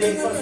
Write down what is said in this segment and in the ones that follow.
Thank you.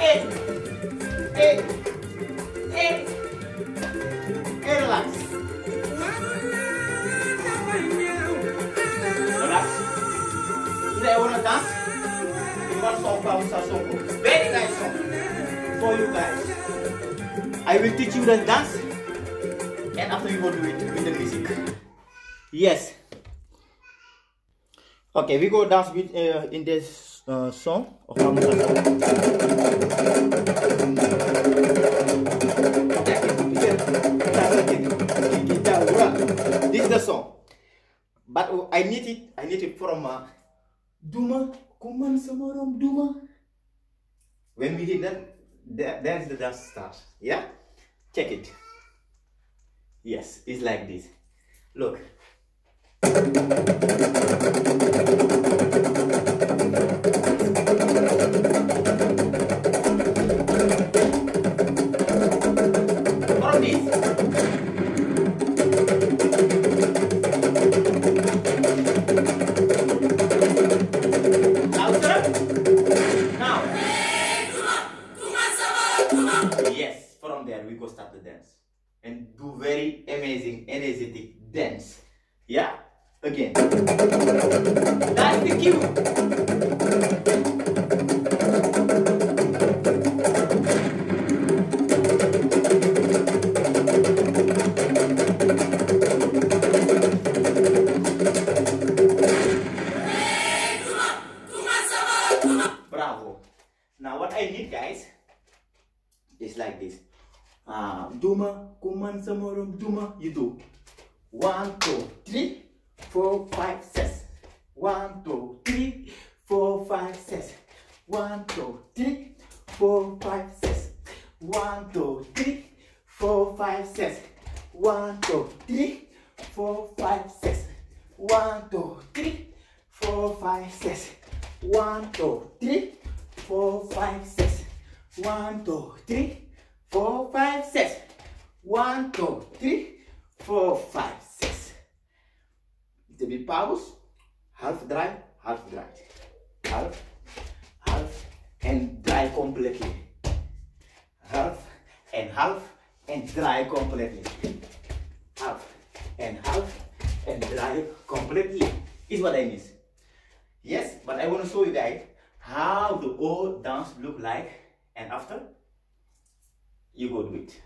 Eight, eight, eight, and relax. Relax. I wanna dance. One song from Sasoko. Very nice song for you guys. I will teach you the dance, and after you go do it with the music. Yes. Okay, we go dance with uh, in this uh, song of Kamu Sasoko. This is the song. But I need it. I need it from uh, Duma Kuman Samaram Duma. When we hit that, that that's the dance starts. Yeah, check it. Yes, it's like this. Look. Four, five, six. One, two, three, four, five, six. One, two, three, four, five, six. Little bit pause. Half dry, half dry. Half, half, and dry completely. Half and half and dry completely. Half and half and dry completely is what I miss. Yes, but I want to show you guys how the old dance look like and after you go do it.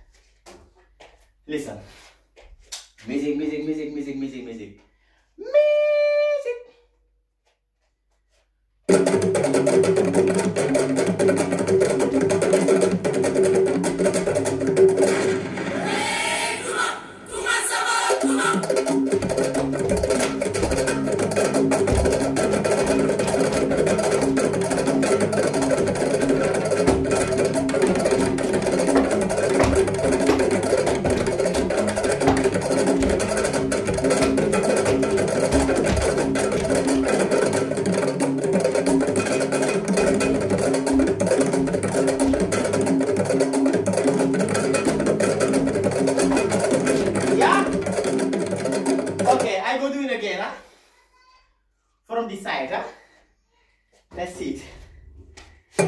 Listen. Music, music, music, music, music, music. Music.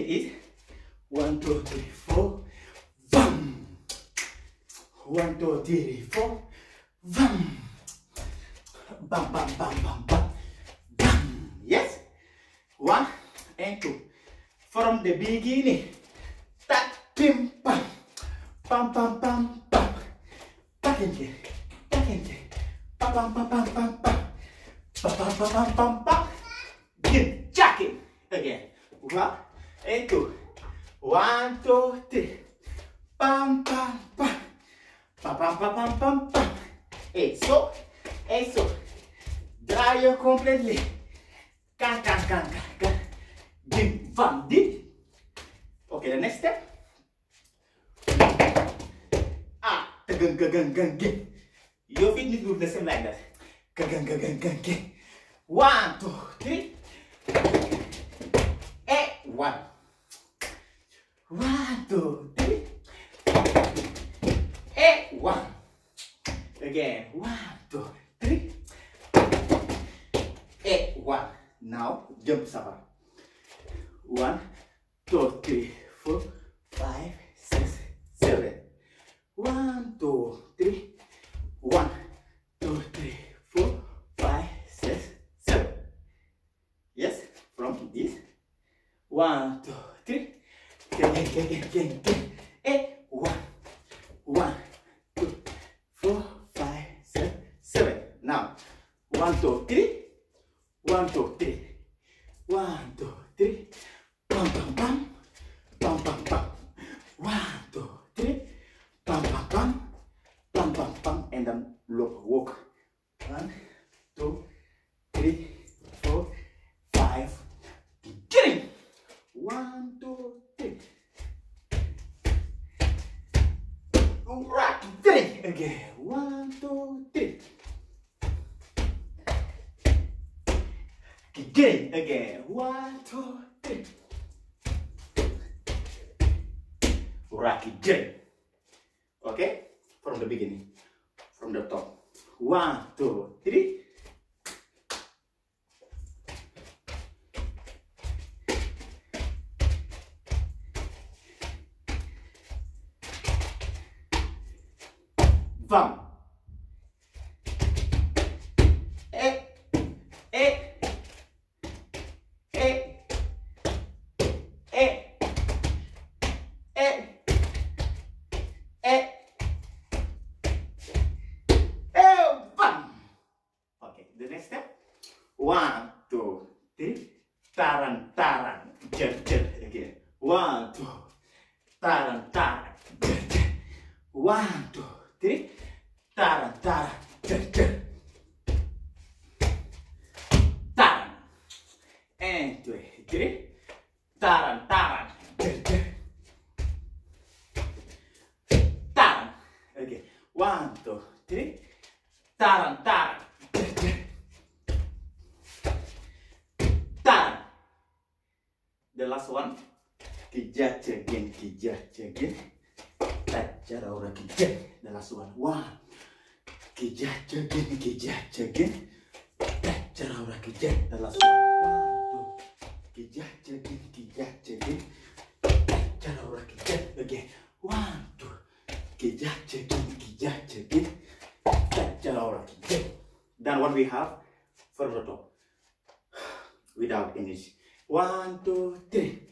What is one, two, three, four. Bam. One, two, three, four. Bam. Bam, bam, bam, bam, bam. Bam. Yes. One and two. From the beginning. Tap, pim, pam. Pam, pam, pam, pam. Back in here. Back in here. Pam, pam, pam, pam, pam, pam. Pam, pam, pam, pam, pam, pam. Get jacking. Again. One and two. One, two, three. Pam, pam, pam. Pam, pam, pam, pam, pam, pam. Eso. Eso. Dry you completely. Can, can, can, can, can. Dim, bam, dim. Okay, the next step. Ah, gang, gang, gang, gang, gang. Your feet need to do the same like that. Gang, gang, gang, gang, gang. One, two, three. One. One, two, three. One. Again, one, two, three. One. Now, jump sama. One, two, three, four, five, six, seven. One, two, three. One, two, three, four, five, six, seven. Yes, from this. One, two, three. Gang, gang, gang, gang, gang. Eh, one, one, two, four, five, six, seven. Now, one, two, three. One, two, three. One, two, three. Rocky J. Okay? From the beginning. From the top. One, two, three. One, two. Taran. One, two, three. Taran, taran. Taran. And two, three. Taran, taran. Jer, jer. Taran. Okay. One, two, three. Taran, taran. Jer, jer. Taran. The last one. Kijat again, kijat again. Tajar orang kijat. The last one. One. Kijat again, kijat again. Tajar orang kijat. The last one. One, two. Kijat again, kijat again. Tajar orang kijat again. One, two. Kijat again, kijat again. Tajar orang kijat. Then what we have from the top. Without any. One, two, three.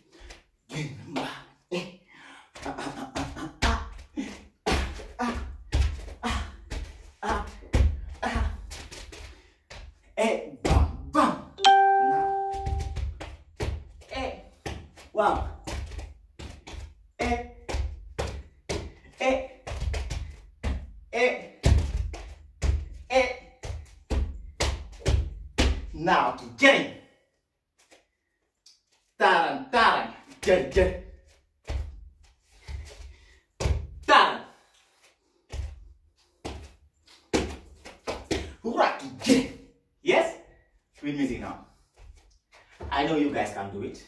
jẹjẹ tàn rock jẹ yes? Read music now. I know you guys can do it.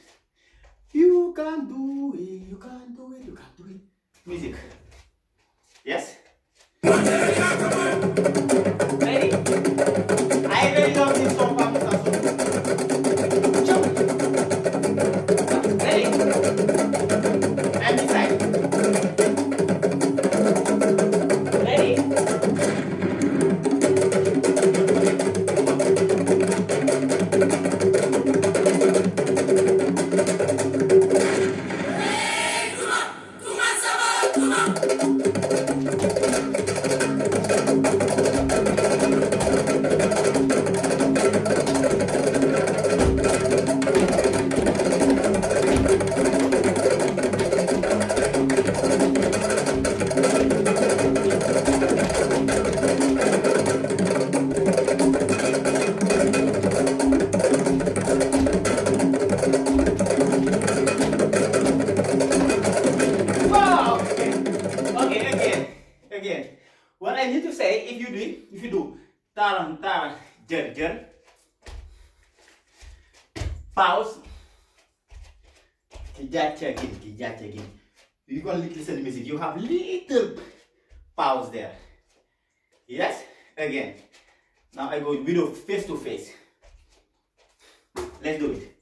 You can do it you can do it you can do it. Kijacha again, kijacha again. You can listen to music. You have little pause there. Yes? Again. Now I go with do face to face. Let's do it.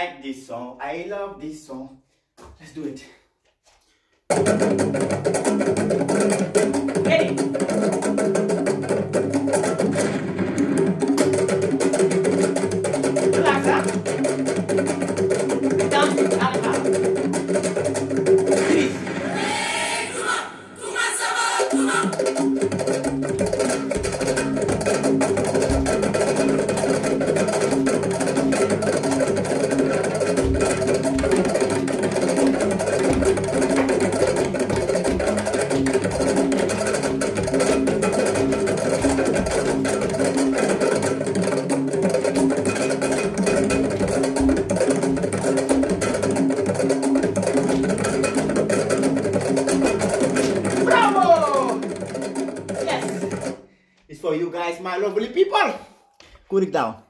like this song. I love this song. Let's do it. Ready? my lovely people. Kurik.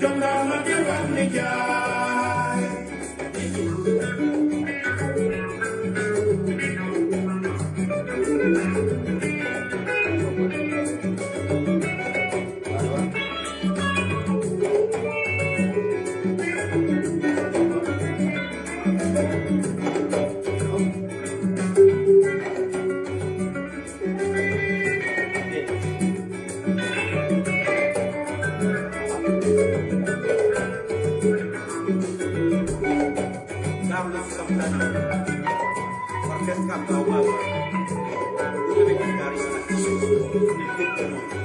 Ganga Magavani Kya Thank